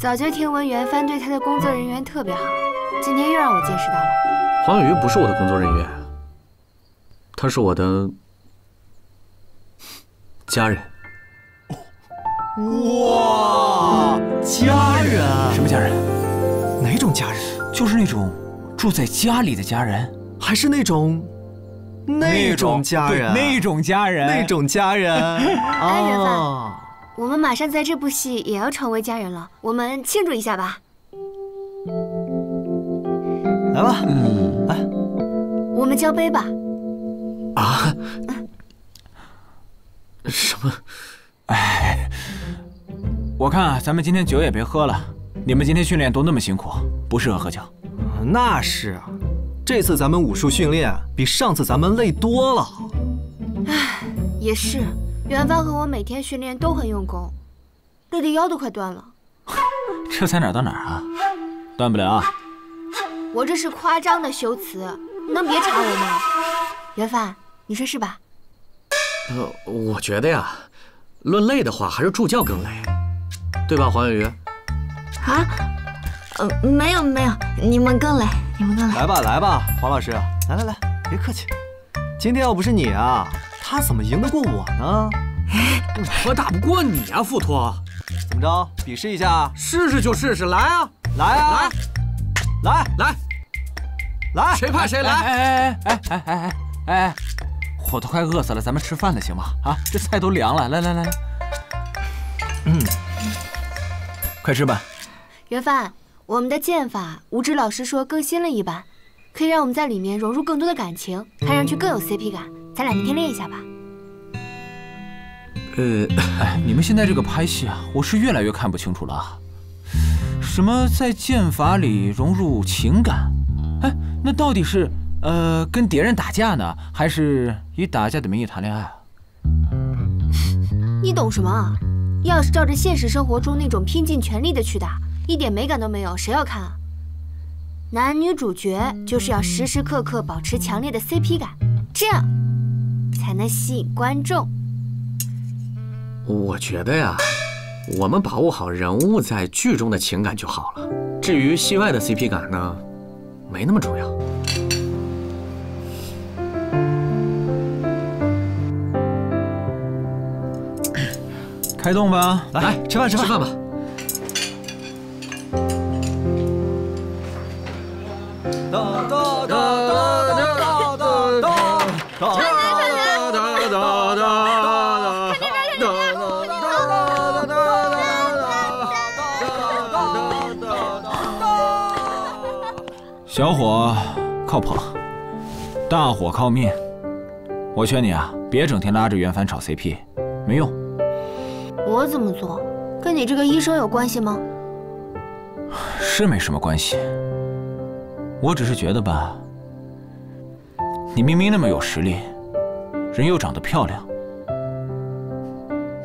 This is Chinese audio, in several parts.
早就听闻袁帆对他的工作人员特别好，今天又让我见识到了。黄雨不是我的工作人员，他是我的家人。哇，家人？什么家人？哪种家人？就是那种住在家里的家人，还是那种那种家人？那种家人？那种家人？哎，袁帆，我们马上在这部戏也要成为家人了，我们庆祝一下吧！来吧，嗯，来，我们交杯吧。啊？什么？哎，我看啊，咱们今天酒也别喝了。你们今天训练都那么辛苦，不适合喝酒。那是啊，这次咱们武术训练比上次咱们累多了。唉，也是，元芳和我每天训练都很用功，累得腰都快断了。这才哪到哪啊？断不了。我这是夸张的修辞，你能别查我吗？元帆，你说是吧？呃，我觉得呀，论累的话，还是助教更累，对吧，黄月鱼？啊，呃，没有没有，你们更累，你们更累。来吧来吧，黄老师，来来来，别客气。今天要不是你啊，他怎么赢得过我呢？我打不过你啊，富托。怎么着，比试一下？试试就试试，来啊，来啊，来来来来，谁怕谁来！哎哎哎哎哎哎哎，我都快饿死了，咱们吃饭了行吗？啊，这菜都凉了，来来来来，嗯，快吃吧。元帆，我们的剑法，吴志老师说更新了一版，可以让我们在里面融入更多的感情，看上去更有 CP 感。咱俩明天练一下吧。呃，哎，你们现在这个拍戏啊，我是越来越看不清楚了。什么在剑法里融入情感？哎，那到底是呃跟敌人打架呢，还是以打架的名义谈恋爱？啊 你懂什么啊？要是照着现实生活中那种拼尽全力的去打。一点美感都没有，谁要看啊？男女主角就是要时时刻刻保持强烈的 CP 感，这样才能吸引观众。我觉得呀，我们把握好人物在剧中的情感就好了，至于戏外的 CP 感呢，没那么重要。开动吧，来吃饭吃饭吃饭吧。小火靠捧，大火靠命。我劝你啊，别整天拉着袁凡炒 CP，没用。我怎么做，跟你这个医生有关系吗？是没什么关系。我只是觉得吧，你明明那么有实力，人又长得漂亮，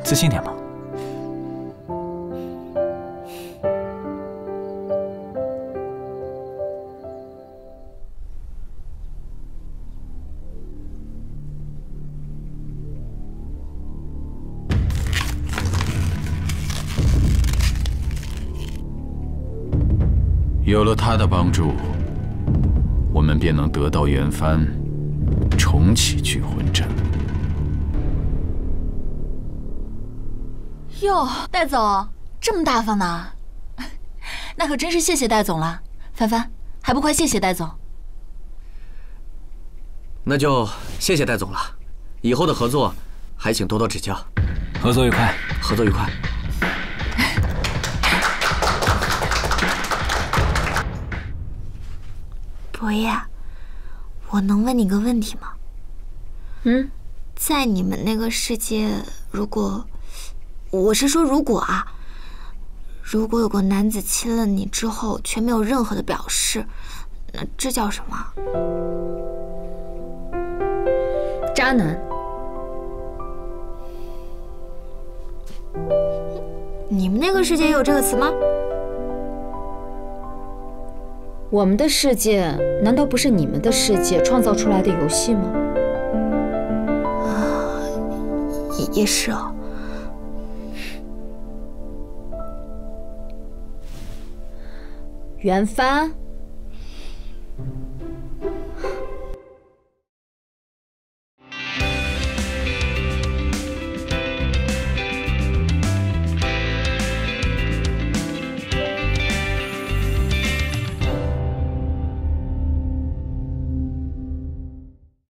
自信点嘛。有了他的帮助，我们便能得到元帆，重启聚魂阵。哟，戴总这么大方呢，那可真是谢谢戴总了。帆帆，还不快谢谢戴总？那就谢谢戴总了，以后的合作还请多多指教。合作愉快，合作愉快。博夜，我能问你个问题吗？嗯，在你们那个世界，如果我是说如果啊，如果有个男子亲了你之后却没有任何的表示，那这叫什么？渣男。你们那个世界也有这个词吗？我们的世界难道不是你们的世界创造出来的游戏吗？啊也是哦袁帆？